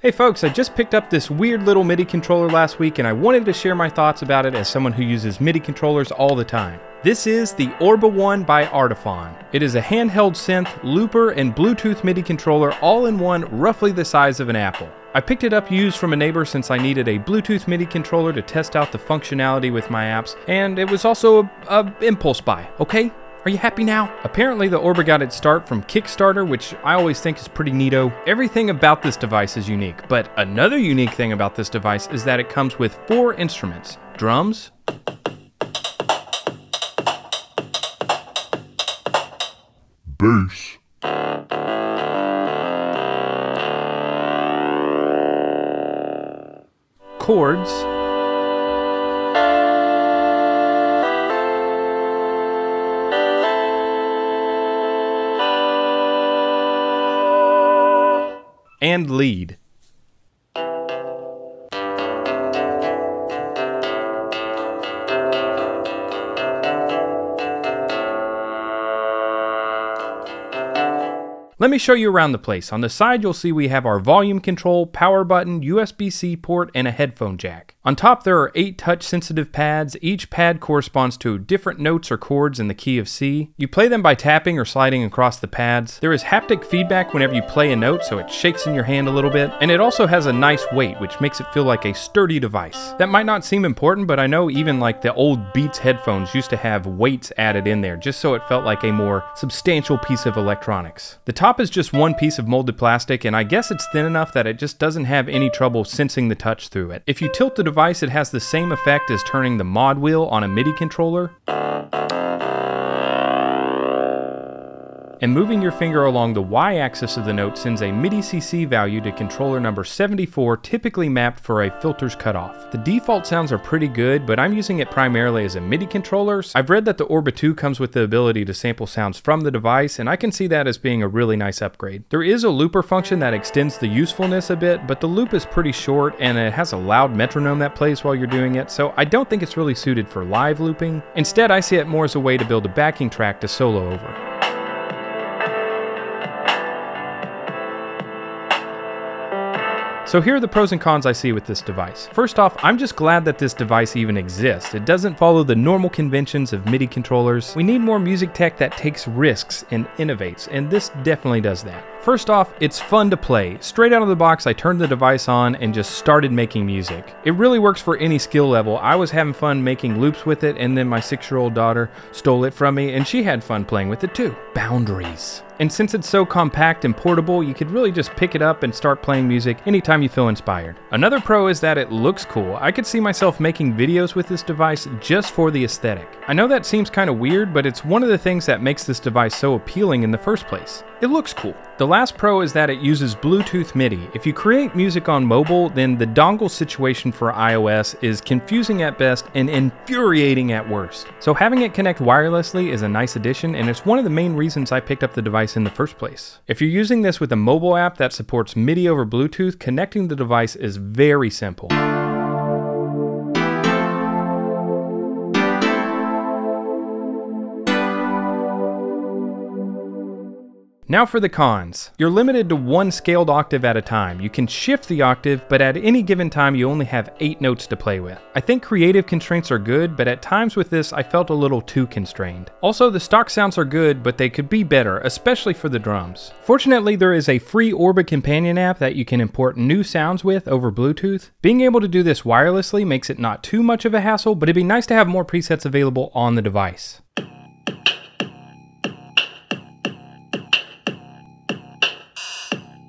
Hey folks, I just picked up this weird little MIDI controller last week and I wanted to share my thoughts about it as someone who uses MIDI controllers all the time. This is the Orba One by Artiphon. It is a handheld synth, looper, and Bluetooth MIDI controller all in one roughly the size of an apple. I picked it up used from a neighbor since I needed a Bluetooth MIDI controller to test out the functionality with my apps, and it was also a, a impulse buy, okay? Are you happy now? Apparently the Orba got its start from Kickstarter, which I always think is pretty neato. Everything about this device is unique, but another unique thing about this device is that it comes with four instruments. Drums, bass, chords, and lead. Let me show you around the place. On the side you'll see we have our volume control, power button, USB-C port, and a headphone jack. On top there are 8 touch sensitive pads. Each pad corresponds to different notes or chords in the key of C. You play them by tapping or sliding across the pads. There is haptic feedback whenever you play a note so it shakes in your hand a little bit. And it also has a nice weight which makes it feel like a sturdy device. That might not seem important but I know even like the old Beats headphones used to have weights added in there just so it felt like a more substantial piece of electronics. The top top is just one piece of molded plastic, and I guess it's thin enough that it just doesn't have any trouble sensing the touch through it. If you tilt the device, it has the same effect as turning the mod wheel on a MIDI controller. And moving your finger along the y-axis of the note sends a MIDI CC value to controller number 74, typically mapped for a filters cutoff. The default sounds are pretty good, but I'm using it primarily as a MIDI controller. I've read that the Orba 2 comes with the ability to sample sounds from the device, and I can see that as being a really nice upgrade. There is a looper function that extends the usefulness a bit, but the loop is pretty short and it has a loud metronome that plays while you're doing it, so I don't think it's really suited for live looping. Instead, I see it more as a way to build a backing track to solo over. So here are the pros and cons I see with this device. First off, I'm just glad that this device even exists. It doesn't follow the normal conventions of MIDI controllers. We need more music tech that takes risks and innovates, and this definitely does that. First off, it's fun to play. Straight out of the box, I turned the device on and just started making music. It really works for any skill level. I was having fun making loops with it, and then my six year old daughter stole it from me, and she had fun playing with it too. Boundaries. And since it's so compact and portable, you could really just pick it up and start playing music anytime you feel inspired. Another pro is that it looks cool. I could see myself making videos with this device just for the aesthetic. I know that seems kind of weird, but it's one of the things that makes this device so appealing in the first place. It looks cool. The last pro is that it uses Bluetooth MIDI. If you create music on mobile, then the dongle situation for iOS is confusing at best and infuriating at worst. So having it connect wirelessly is a nice addition, and it's one of the main reasons I picked up the device in the first place. If you're using this with a mobile app that supports MIDI over Bluetooth, connecting the device is very simple. Now for the cons. You're limited to one scaled octave at a time. You can shift the octave, but at any given time you only have 8 notes to play with. I think creative constraints are good, but at times with this I felt a little too constrained. Also, the stock sounds are good, but they could be better, especially for the drums. Fortunately, there is a free Orba companion app that you can import new sounds with over Bluetooth. Being able to do this wirelessly makes it not too much of a hassle, but it'd be nice to have more presets available on the device.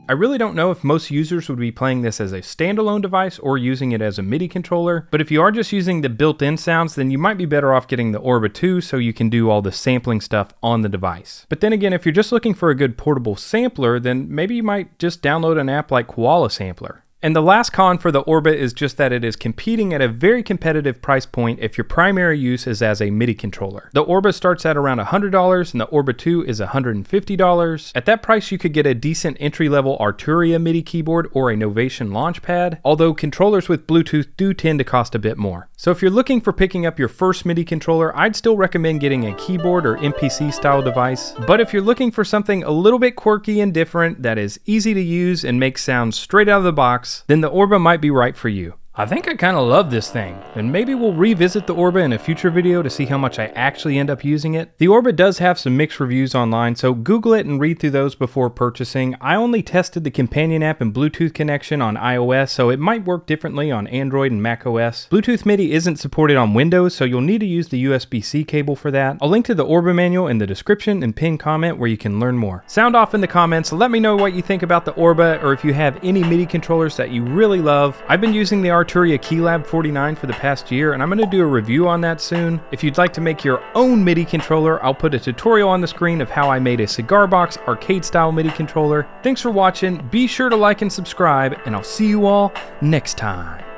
I really don't know if most users would be playing this as a standalone device or using it as a MIDI controller, but if you are just using the built-in sounds, then you might be better off getting the Orba 2 so you can do all the sampling stuff on the device. But then again, if you're just looking for a good portable sampler, then maybe you might just download an app like Koala Sampler. And the last con for the Orba is just that it is competing at a very competitive price point if your primary use is as a MIDI controller. The Orba starts at around $100 and the Orba 2 is $150. At that price, you could get a decent entry-level Arturia MIDI keyboard or a Novation Launchpad, although controllers with Bluetooth do tend to cost a bit more. So if you're looking for picking up your first MIDI controller, I'd still recommend getting a keyboard or MPC style device. But if you're looking for something a little bit quirky and different that is easy to use and makes sounds straight out of the box, then the Orba might be right for you. I think I kind of love this thing, and maybe we'll revisit the Orba in a future video to see how much I actually end up using it. The Orba does have some mixed reviews online, so Google it and read through those before purchasing. I only tested the companion app and Bluetooth connection on iOS, so it might work differently on Android and Mac OS. Bluetooth MIDI isn't supported on Windows, so you'll need to use the USB-C cable for that. I'll link to the Orba manual in the description and pin comment where you can learn more. Sound off in the comments, let me know what you think about the Orba, or if you have any MIDI controllers that you really love. I've been using the Arturia Keylab 49 for the past year, and I'm going to do a review on that soon. If you'd like to make your own MIDI controller, I'll put a tutorial on the screen of how I made a cigar box arcade style MIDI controller. Thanks for watching, be sure to like and subscribe, and I'll see you all next time.